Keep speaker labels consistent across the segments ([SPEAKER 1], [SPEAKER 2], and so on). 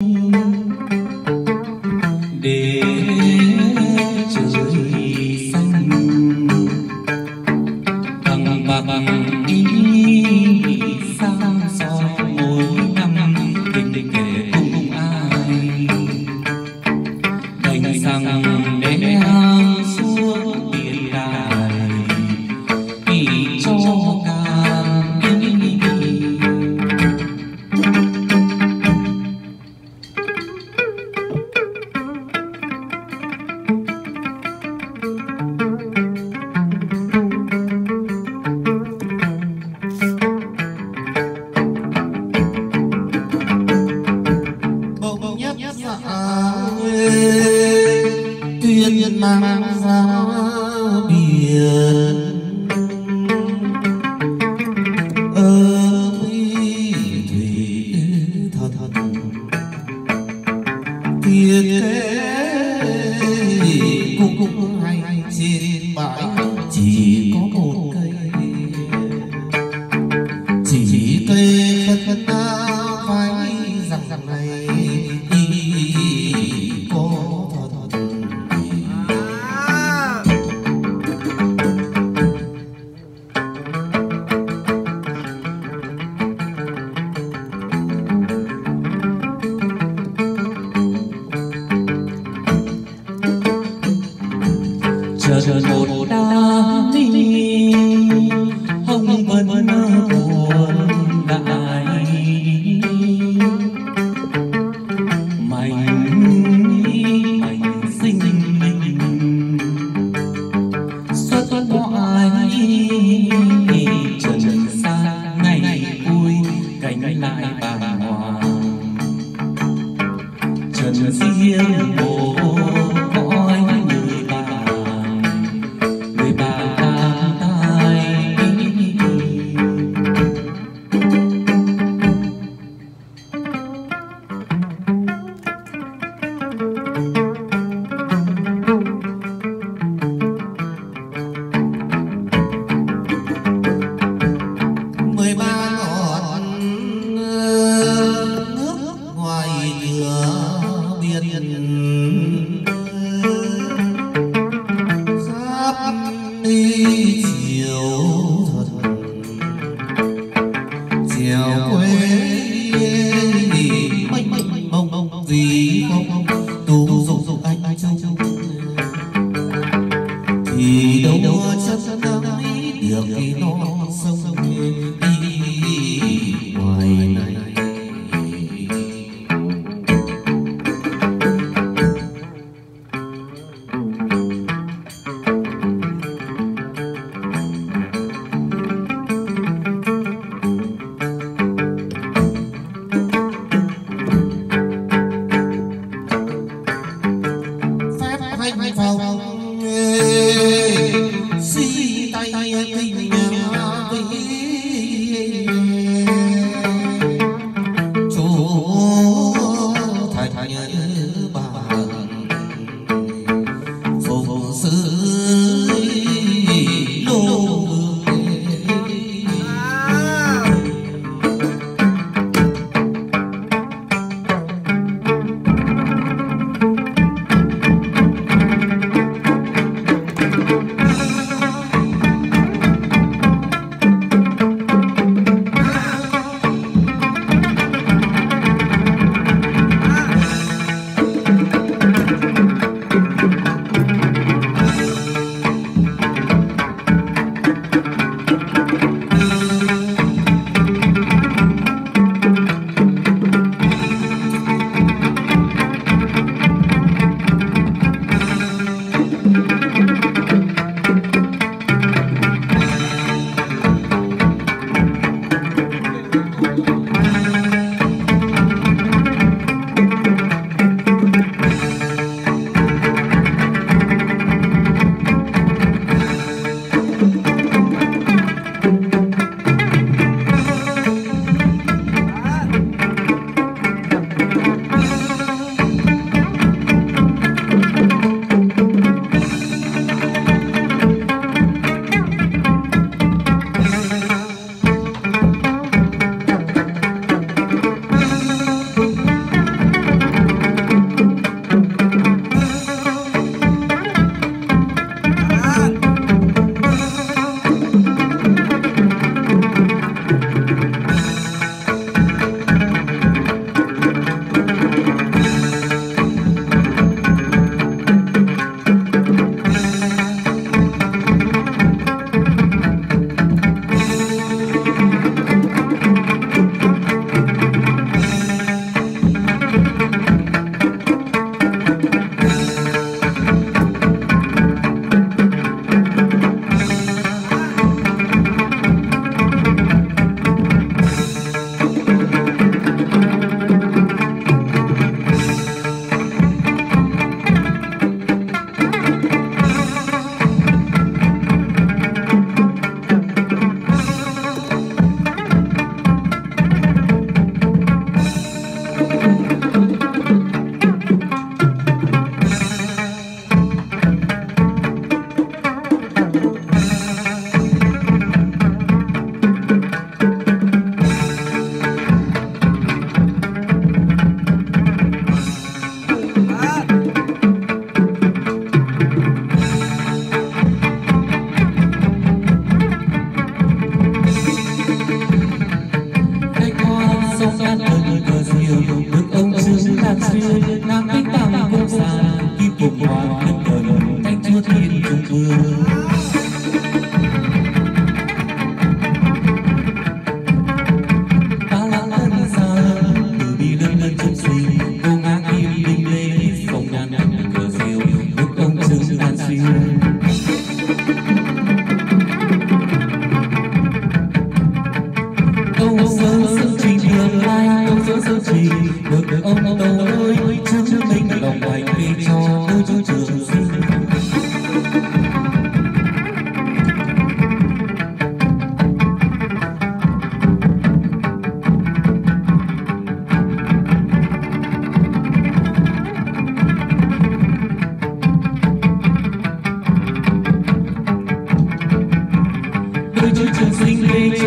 [SPEAKER 1] 你 thiết kế cũng hay xin bãi một
[SPEAKER 2] đá ni hồng vân buồn đại mảnh mảnh sinh linh xuất ngoại trần gian ngày vui cảnh lại bàng hoàng trần riêng buồn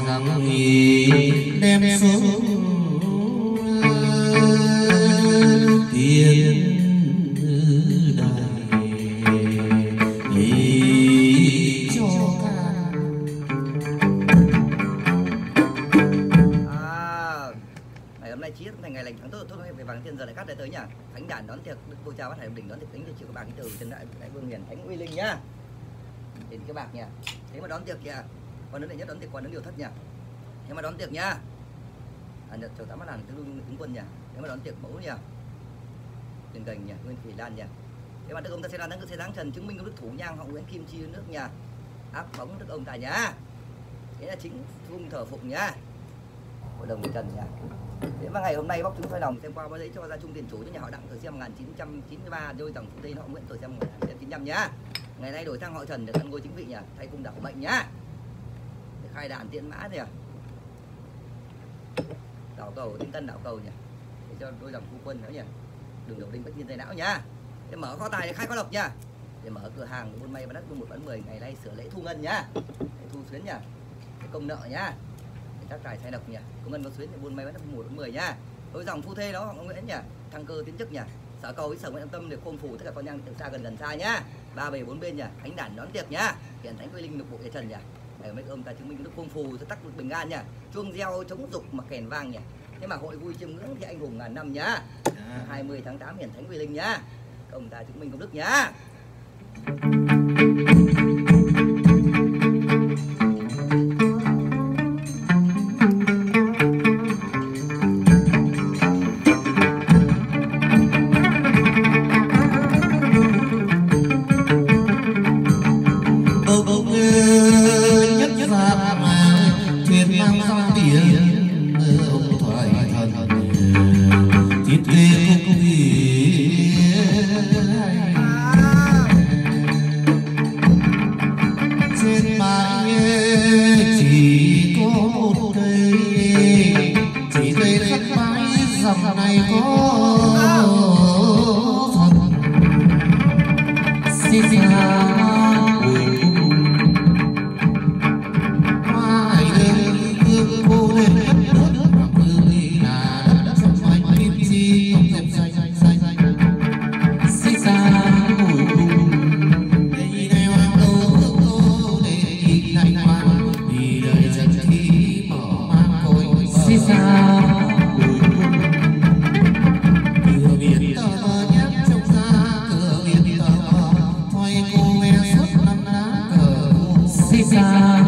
[SPEAKER 2] rằng nghỉ. Đem xuống tiền
[SPEAKER 3] à, tới nhá thánh đàn đón tiệc đức vua cha bắt hải đỉnh đón tiệc thánh cho chịu các bạn từ trần đại đại vương hiền thánh uy linh nhá. Đến các bạn nhỉ? Thế mà đón tiệc kìa quan ấn đệ nhất đón tiệc quan ấn điều thất nhỉ? nếu mà đón tiệc nhá, à nhật chầu tám mắt hàng tướng đương tướng quân nhỉ? nếu mà đón tiệc mẫu nhỉ? tiền cảnh nhỉ, nguyên thủy lan nhỉ? nếu mà đức ông ta sẽ lan đức sẽ giáng trần chứng minh công đức thủ nhang họ nguyễn kim chi nước nhà áp bóng đức ông tại nhà thế là chính thung thờ phụng nhá hội đồng trần nhỉ? thế mà ngày hôm nay bóc chúng soi lòng xem qua mới giấy cho ra trung tiền chủ cho nhà họ đặng thời xem 1993 rồi dòng phụ tây họ nguyễn thời xem 1995 nhá ngày nay đổi sang họ trần được ăn ngôi chính vị nhỉ? thay cung đảo mệnh nhá khai đàn tiện mã gì à? Đảo cầu tinh tân đảo cầu nhỉ? Để cho đôi dòng phu quân nữa nhỉ? Đường đầu đinh bất nhiên tay não nhá. Để mở kho tài để khai kho lộc nhá. Để mở cửa hàng buôn may và đất buôn một bán mười, ngày nay sửa lễ thu ngân nhá. Để thu xuyến nhá để công nợ nhá. Để các tài sai độc nhỉ? Công ngân có xuyến để buôn may và đất buôn một bán mười nhá. Đôi dòng phu thê đó họ nguyễn nhỉ? Thăng cơ tiến chức nhỉ? Sở cầu với sở nguyện tâm để khôn phủ tất cả con nhang từ xa gần gần xa nhá. Ba bề bốn bên nhỉ? Thánh đản đón tiệc nhá. Hiện thánh quy linh lục bộ địa trần nhỉ? Để mấy ông ta chứng minh đức khôn phù sẽ tắc bình an nhỉ chuông reo chống dục mà kèn vang nhỉ thế mà hội vui chiêm ngưỡng thì anh hùng ngàn năm nhá. 20 tháng 8 hiển thánh quy linh nhá. Ông ta chứng minh công đức nhá
[SPEAKER 2] ông nhất nhất mà thuyền mang sang
[SPEAKER 1] xin